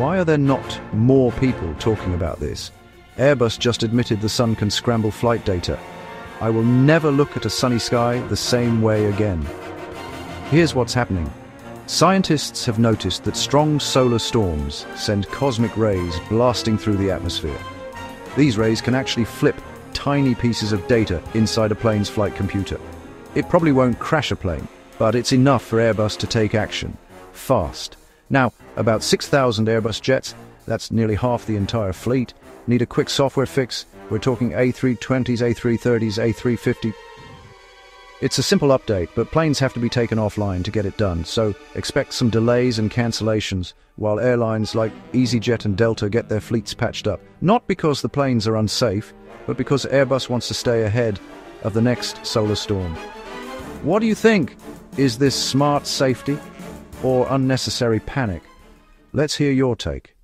Why are there not more people talking about this? Airbus just admitted the sun can scramble flight data. I will never look at a sunny sky the same way again. Here's what's happening. Scientists have noticed that strong solar storms send cosmic rays blasting through the atmosphere. These rays can actually flip tiny pieces of data inside a plane's flight computer. It probably won't crash a plane, but it's enough for Airbus to take action. Fast. Now, about 6,000 Airbus jets, that's nearly half the entire fleet, need a quick software fix. We're talking A320s, A330s, A350. It's a simple update, but planes have to be taken offline to get it done, so expect some delays and cancellations while airlines like EasyJet and Delta get their fleets patched up. Not because the planes are unsafe, but because Airbus wants to stay ahead of the next solar storm. What do you think? Is this smart safety or unnecessary panic? Let's hear your take.